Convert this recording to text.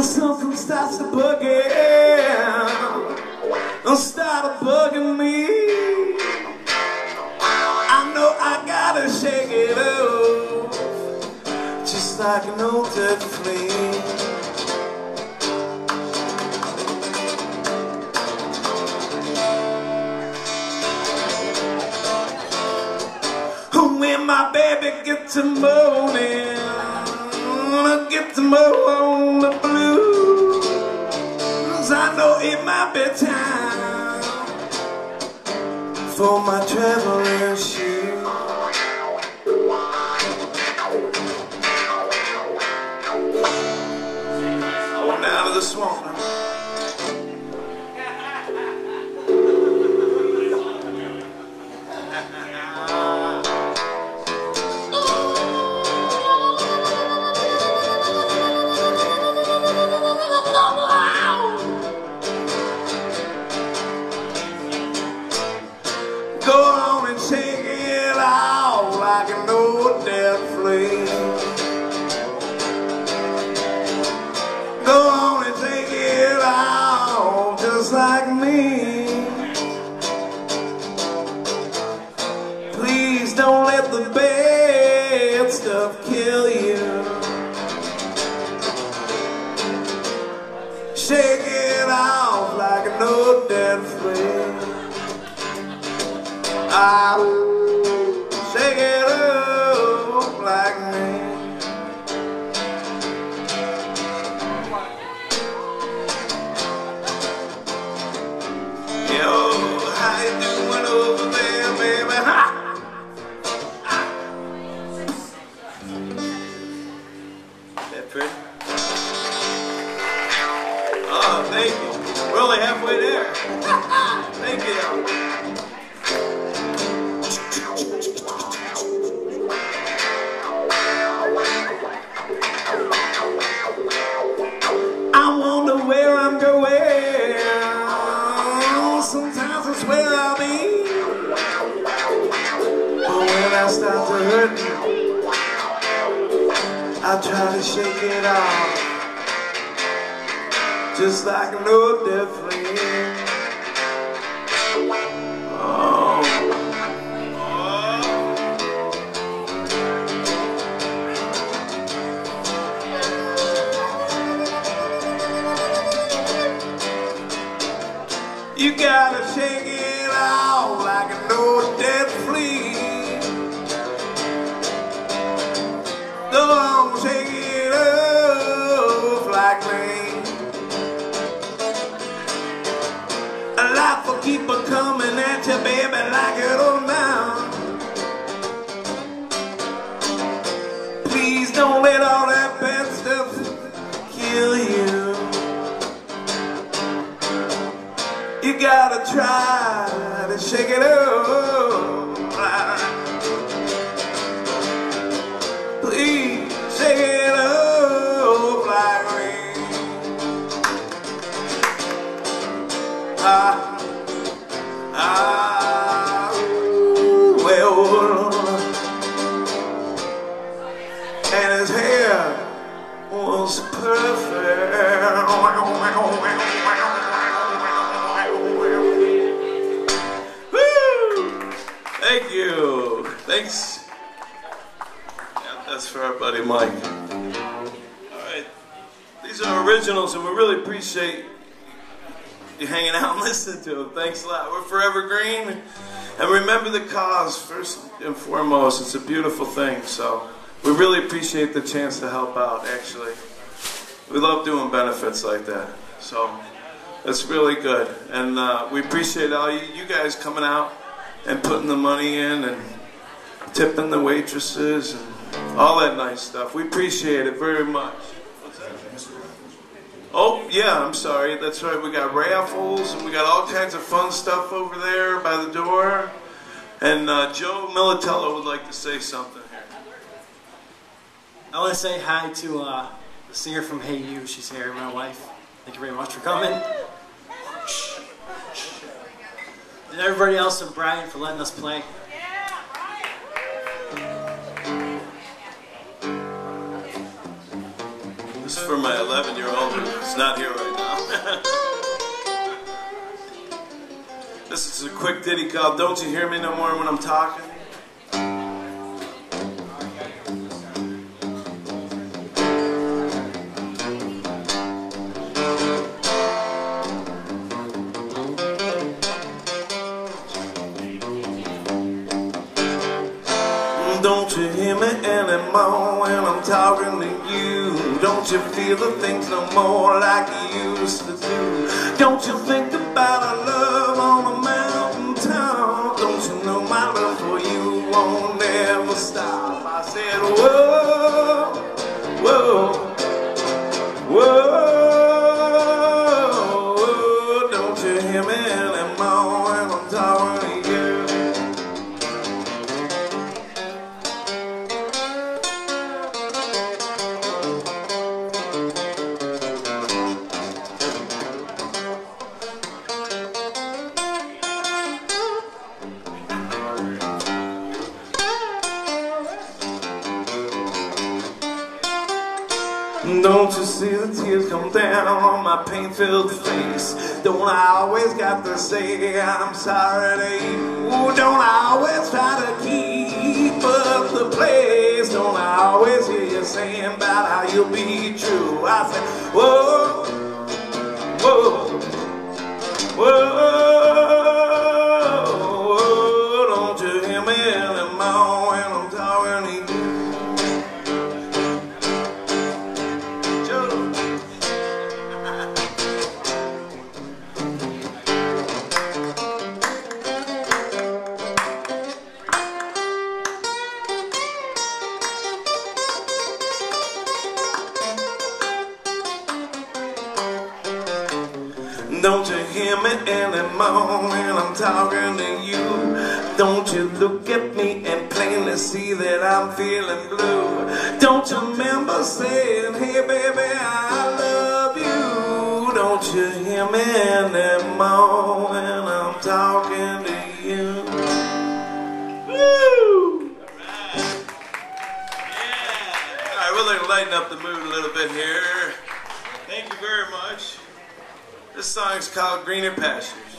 When something starts to bug don't start bugging me. I know I gotta shake it off, just like an old dead flea. When my baby gets to moaning, I get to mow on the blues. I know it might be time for my traveling shoes. I I start to hurt me, I try to shake it off. Just like an old dead. Try to shake it up. Thanks. Yeah, that's for our buddy Mike. All right. These are originals, and we really appreciate you hanging out and listening to them. Thanks a lot. We're Forever Green. And remember the cause, first and foremost. It's a beautiful thing. So we really appreciate the chance to help out, actually. We love doing benefits like that. So it's really good. And uh, we appreciate all you, you guys coming out and putting the money in and tipping the waitresses and all that nice stuff. We appreciate it very much. Oh, yeah, I'm sorry. That's right. We got raffles and we got all kinds of fun stuff over there by the door. And uh, Joe Militello would like to say something here. I want to say hi to uh, the singer from Hey You. She's here, my wife. Thank you very much for coming. And everybody else and Brian for letting us play. For my 11 year old who's not here right now. this is a quick ditty called Don't You Hear Me No More When I'm Talking. Don't you hear me anymore when I'm talking to you? Don't you feel the things no more like you used to do? Don't you think about our love on a mountain top? Don't you know my love for you won't ever stop? Don't you see the tears come down on my pain-filled face? Don't I always got to say I'm sorry to you? Don't I always try to keep up the place? Don't I always hear you saying about how you'll be true? I said, whoa, whoa, whoa, anymore when I'm talking to you? Don't you look at me and plainly see that I'm feeling blue? Don't you remember saying, hey baby, I love you? Don't you hear me anymore when I'm talking to you? Woo! Yeah. All right, we're going to lighten up the mood a little bit here. Thank you very much. This song's called Greener Pastures.